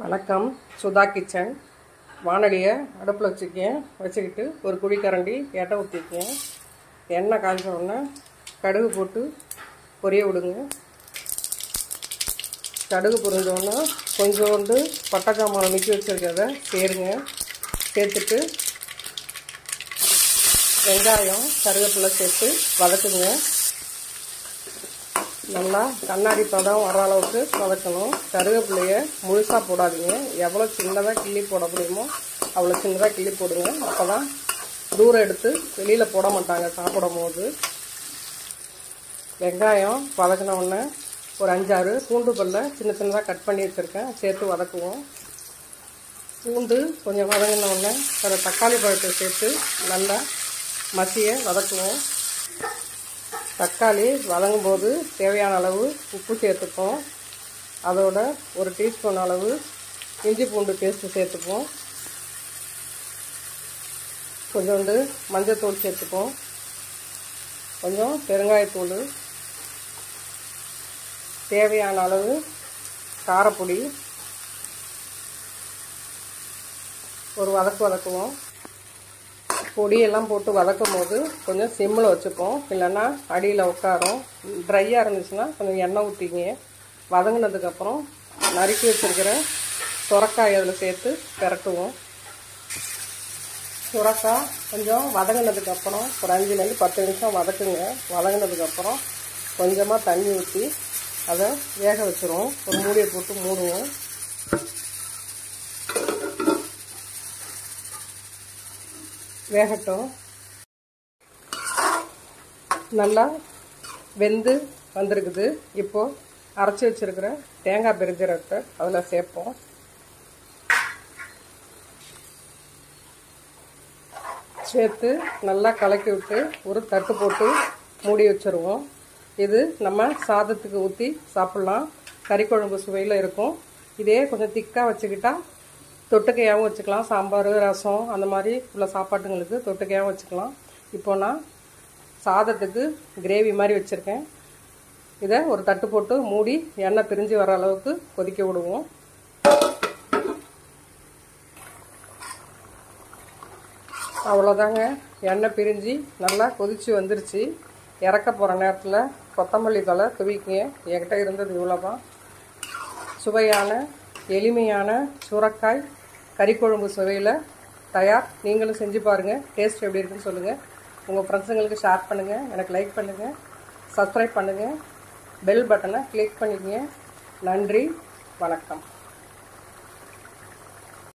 வணக்கம். சுதா கிச்சன். வானொலியை அடுப்பில் வச்சுக்கேன் வச்சுக்கிட்டு ஒரு குழிக்கரண்டி எட்டை ஊற்றிக்கேன் எண்ணெய் காய்ச்ச உடனே கடுகு போட்டு பொரிய விடுங்க. கடுகு பொரிஞ்ச கொஞ்சோண்டு பட்டை சாமான் வச்சுருக்கிறத சேருங்க. சேர்த்துட்டு வெங்காயம் கருவேப்பிலை சேர்த்து வதக்குங்க. நல்லா கண்ணாடி பதம் வர அளவுக்கு வதக்கணும். கருவேப்பிலைய முழுசாக போடாதீங்க. எவ்வளோ சின்னதாக கிள்ளி போட முடியுமோ அவ்வளோ சின்னதாக கிள்ளி போடுங்க. அப்போ தான் தூரம் எடுத்து வெளியில் போட மாட்டாங்க சாப்பிடும் போது வெங்காயம் வதக்கினவுடனே ஒரு அஞ்சாறு பூண்டு பல்ல சின்ன சின்னதாக கட் பண்ணி வச்சுருக்கேன். சேர்த்து வதக்குவோம். பூண்டு கொஞ்சம் வதங்கின உடனே ஒரு தக்காளி பழத்தை சேர்த்து நல்லா மசிய வதக்குவோம். தக்காளி வதங்கும் போது தேவையான அளவு உப்பு சேர்த்துப்போம். அதோட ஒரு டீஸ்பூன் அளவு இஞ்சி பூண்டு பேஸ்ட்டு சேர்த்துப்போம். கொஞ்சோண்டு மஞ்சத்தூள் சேர்த்துப்போம். கொஞ்சம் பெருங்காயத்தூள். தேவையான அளவு காரப்பொடி. ஒரு வதக்கு வதக்குவோம். பொடியெல்லாம் போட்டு வதக்கும் போது கொஞ்சம் சிம்மில் வச்சுப்போம். இல்லைன்னா அடியில் உட்காரும். ட்ரையாக இருந்துச்சுன்னா கொஞ்சம் எண்ணெய் ஊற்றிங்க வதங்கினதுக்கப்புறம் நறுக்கி வச்சுருக்கிற சுரக்காய் அதில் சேர்த்து பெரட்டுவோம். சுரக்காய் கொஞ்சம் வதங்கினதுக்கப்புறம் ஒரு அஞ்சுலேருந்து பத்து நிமிஷம் வதக்குங்க. வதங்கினதுக்கப்புறம் கொஞ்சமாக தண்ணி ஊற்றி அதை வேக வச்சுருவோம். ஒரு மூடியை போட்டு மூடுவோம். வேகட்டும். நல்லா வெந்து வந்திருக்குது. இப்போது அரைச்சி வச்சுருக்கிற தேங்காய் பெருஞ்சீரகத்தை அதில் சேர்ப்போம். சேர்த்து நல்லா கலக்கி விட்டு ஒரு தட்டு போட்டு மூடி வச்சுருவோம். இது நம்ம சாதத்துக்கு ஊற்றி சாப்பிட்லாம். கறி குழம்பு சுவையில் இருக்கும். இதே கொஞ்சம் திக்காக வச்சுக்கிட்டால் தொட்டுக்கையாகவும் வச்சுக்கலாம். சாம்பார் ரசம் அந்த மாதிரி உள்ள சாப்பாட்டுங்களுக்கு தொட்டுக்கையாகவும் வச்சுக்கலாம். இப்போ நான் சாதத்துக்கு கிரேவி மாதிரி வச்சுருக்கேன். இதை ஒரு தட்டு போட்டு மூடி எண்ணெய் பிரிஞ்சு வர அளவுக்கு கொதிக்க விடுவோம். அவ்வளோதாங்க எண்ணெய் பிரிஞ்சு நல்லா கொதித்து வந்துருச்சு. இறக்க போகிற நேரத்தில் கொத்தமல்லி தலை துவிக்கிங்க. என்கிட்ட இருந்தது இவ்வளோ தான் சுவையான எளிமையான சுரக்காய் கறிக்குழம்பு சுவையில் தயார். நீங்களும் செஞ்சு பாருங்கள் டேஸ்ட் எப்படி இருக்குன்னு சொல்லுங்கள் உங்கள் ஃப்ரெண்ட்ஸுங்களுக்கு ஷேர் பண்ணுங்கள் எனக்கு லைக் பண்ணுங்கள் சப்ஸ்கிரைப் பண்ணுங்கள் பெல் பட்டனை கிளிக் பண்ணிக்கங்க. நன்றி. வணக்கம்.